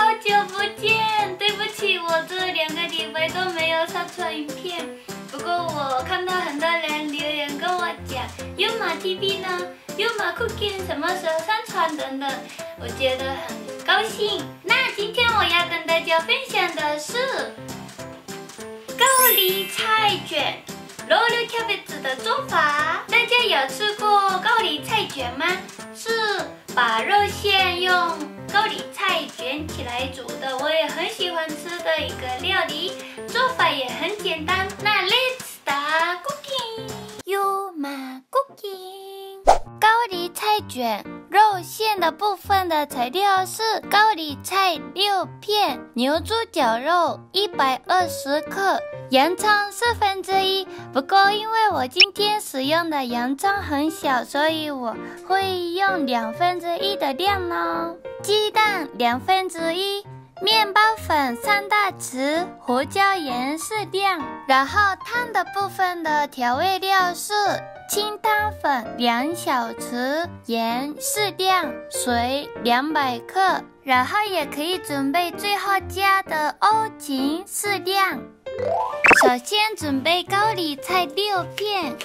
好久不见！对不起，我这两个礼拜都没有上传影片。不过我看到很多人留言跟我讲，优马 TV 呢，优马 Cooking 什么时候上传等等，我觉得很高兴。那今天我要跟大家分享的是高丽菜卷肉肉调味子的做法。大家有吃过高丽菜卷吗？是把肉馅用。高丽来煮的，我也很喜欢吃的一个料理，做法也很简单。那 Let's start cooking. You ma cooking. 高丽菜卷肉馅的部分的材料是高丽菜六片，牛猪脚肉一百二十克，洋葱四分之一。不过因为我今天使用的洋葱很小，所以我会用两分之一的量呢。鸡蛋两分之一，面包粉三大匙，胡椒盐适量。然后汤的部分的调味料是清汤粉两小匙，盐适量，水两百克。然后也可以准备最后加的欧芹适量。首先准备高丽菜六片。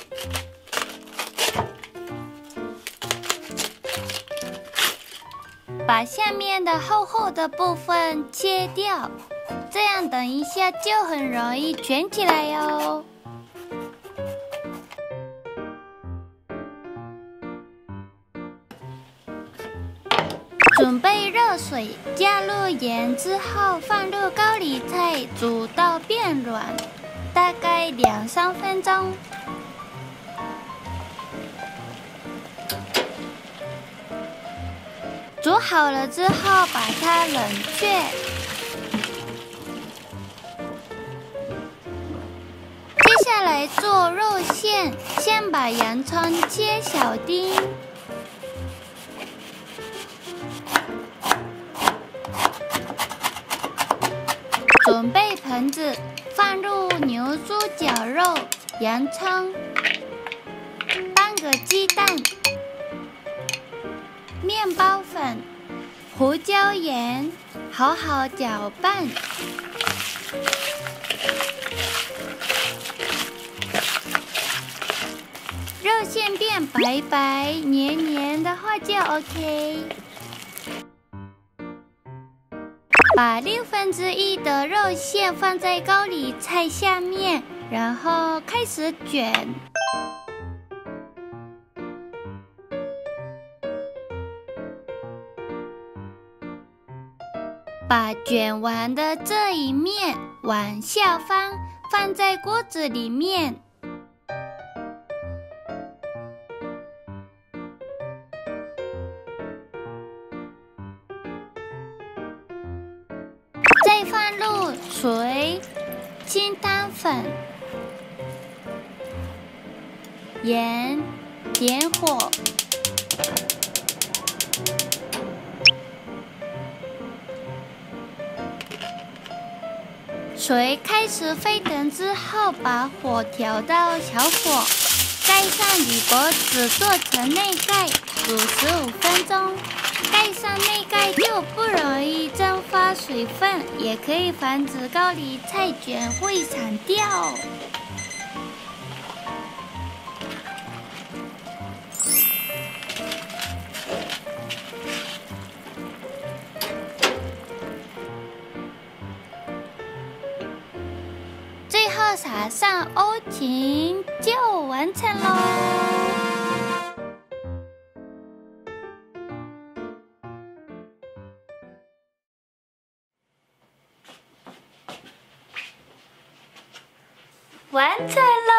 把下面的厚厚的部分切掉，这样等一下就很容易卷起来哟。准备热水，加入盐之后，放入高丽菜，煮到变软，大概两三分钟。煮好了之后，把它冷却。接下来做肉馅，先把洋葱切小丁，准备盆子，放入牛猪脚肉、洋葱，半个鸡蛋。面包粉、胡椒盐，好好搅拌。肉馅变白白黏黏的话就 OK。把六分之一的肉馅放在高丽菜下面，然后开始卷。把卷完的这一面往下翻，放在锅子里面，再放入水、清汤粉、盐，点火。水开始沸腾之后，把火调到小火，盖上铝箔纸做成内盖，煮十五分钟。盖上内盖就不容易蒸发水分，也可以防止高丽菜卷会散掉。撒上欧芹就完成喽！完成了！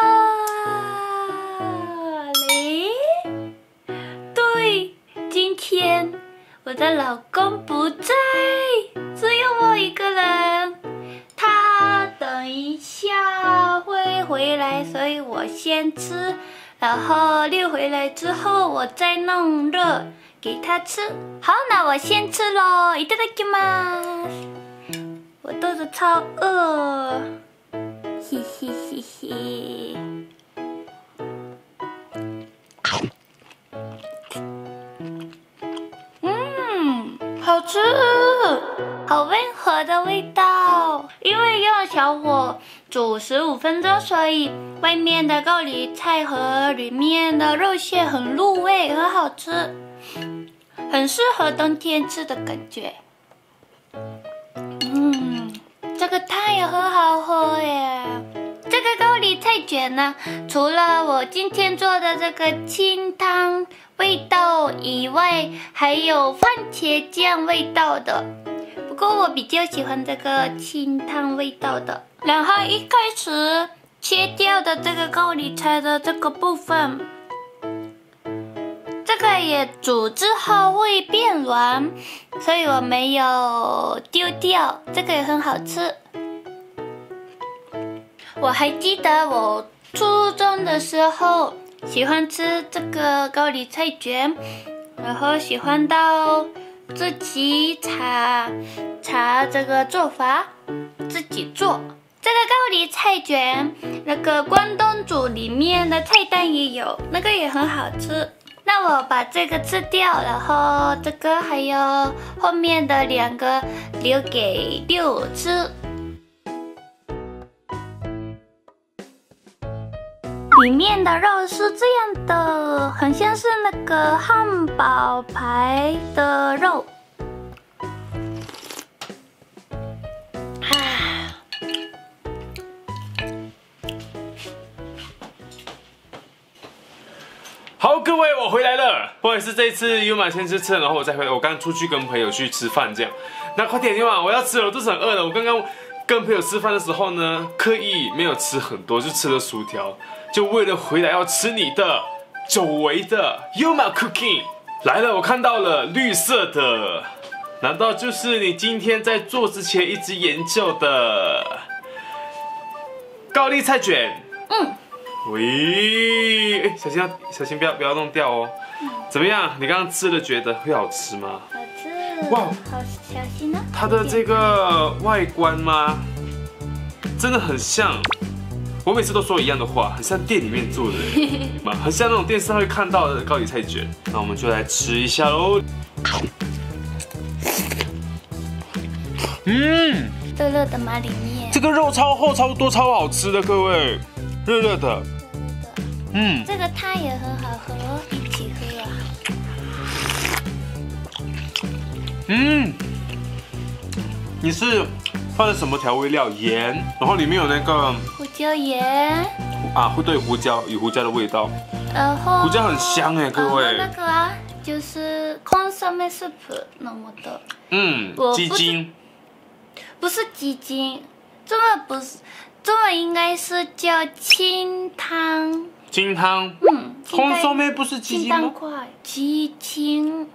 咦？对，今天我的老公不在，我先吃，然后溜回来之后我再弄热给他吃。好，那我先吃喽，いただきます。我肚子超饿，嘿嘿嘿嘿。嗯，好吃，好味。 的味道。 小火煮十五分钟，所以外面的高丽菜和里面的肉馅很入味，很好吃，很适合冬天吃的感觉。嗯，这个汤也很好喝耶。这个高丽菜卷呢，除了我今天做的这个清汤味道以外，还有番茄酱味道的。不过我比较喜欢这个清汤味道的。然后一开始切掉的这个高丽菜的这个部分，这个也煮之后会变软，所以我没有丢掉。这个也很好吃。我还记得我初中的时候喜欢吃这个高丽菜卷，然后喜欢到自己查查这个做法，自己做这个高丽菜卷。那个关东煮里面的菜单也有，那个也很好吃。那我把这个吃掉，然后这个还有后面的两个留给六吃。里面的肉是这样的，很像是那个汉堡排的肉。好，各位，我回来了。不好意思，这一次优马先吃吃，然后我再回来。我刚出去跟朋友去吃饭，这样。那快点，优马，我要吃了，我肚子很饿了。我刚刚跟朋友吃饭的时候呢，刻意没有吃很多，就吃了薯条。就为了回来要吃你的久违的 Yuma Cooking 来了，我看到了绿色的，难道就是你今天在做之前一直研究的高丽菜卷？嗯。喂，小心要小心不要不要弄掉哦。怎么样？你刚刚吃了觉得会好吃吗？好吃。哇，好小心哦。它的这个外观吗？真的很像。我每次都说一样的话，很像店里面做的，很像那种电视上会看到的高丽菜卷。那我们就来吃一下喽。嗯，热热的吗？里面这个肉超厚、超多、超好吃的，各位，热热的。嗯，这个汤也很好喝嗯，你是？放了什么调味料？盐，然后里面有那个胡椒盐啊，不对，胡椒有胡椒的味道，然后胡椒很香哎，各位。那个啊，就是 consomme soup 那么的，嗯，鸡精，不是鸡精，这个不是，这个应该是叫清汤。清汤，嗯，consomme 不是鸡精吗？鸡精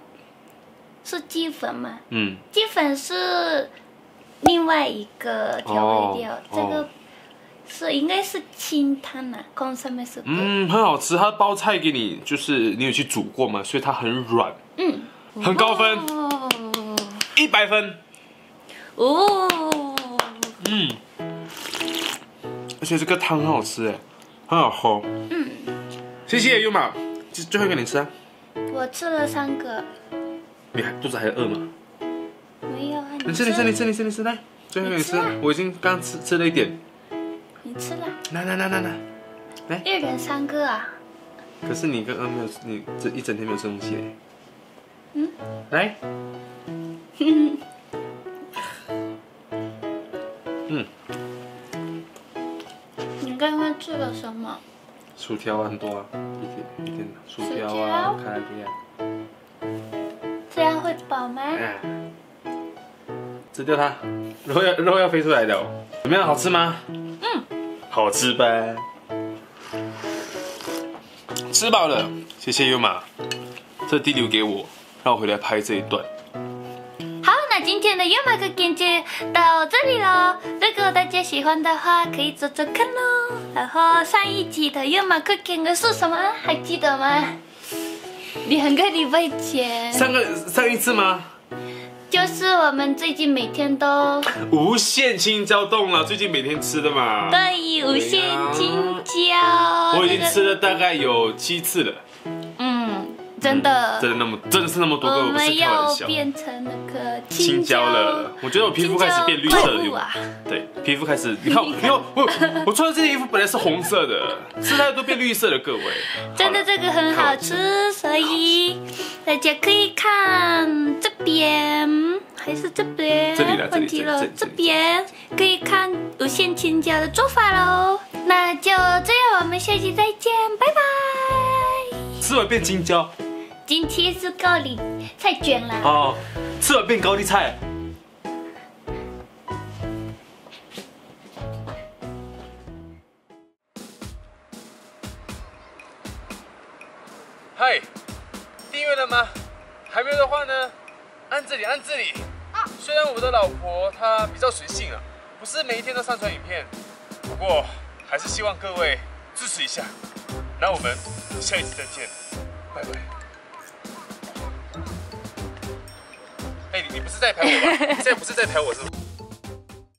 是鸡粉吗？嗯，鸡粉是。另外一个调味料，这个是应该是清汤呐，空上面是。嗯，很好吃。它包菜给你，就是你有去煮过嘛，所以它很软。嗯，很高分，一百分。哦。嗯。而且这个汤很好吃哎，很好喝。嗯。谢谢优马，最最后一个你吃啊。我吃了三个。你还肚子还饿吗？没有啊，你吃你吃你吃你吃你吃来，最后一个你吃，我已经刚吃吃了一点。你吃了？来来来来来，来。一人三个啊。可是你刚刚没有，你这一整天没有吃东西嘞。嗯。来。嗯。你刚刚吃了什么？薯条很多啊，一天一天的薯条啊，卡乐比啊。这样会饱吗？吃掉它，肉要肉要飞出来的，哦怎么样？好吃吗？嗯，好吃呗。吃饱了，谢谢优马，这地留给我，让我回来拍这一段。好，那今天的优马哥简介到这里了。如果大家喜欢的话，可以做做看哦。然后上一集的优马哥点的是什么？还记得吗？两个礼拜前。上个上一次吗？就是我们最近每天都无限青椒冻了，最近每天吃的嘛。对，无限青椒。我已经吃了大概有七次了。嗯，真的，真的那么真的是那么多个，我们要。变成那个青椒了，我觉得我皮肤开始变绿色了。对，皮肤开始，你看，你看我我穿的这件衣服本来是红色的，现在都变绿色了，各位。真的这个很好吃，所以大家可以看这边还是这边？问题了这边可以看无限青椒的做法喽。那就这样，我们下期再见，拜拜。吃完变青椒今天是高丽菜卷啦。哦，吃了变高丽菜。嗨，订阅了吗？还没有的话呢，按这里，按这里。虽然我的老婆她比较随性啊，不是每一天都上传影片，不过还是希望各位支持一下。那我们下一次再见，拜拜。你不是在拍我吧？你现在不是在拍我是吗？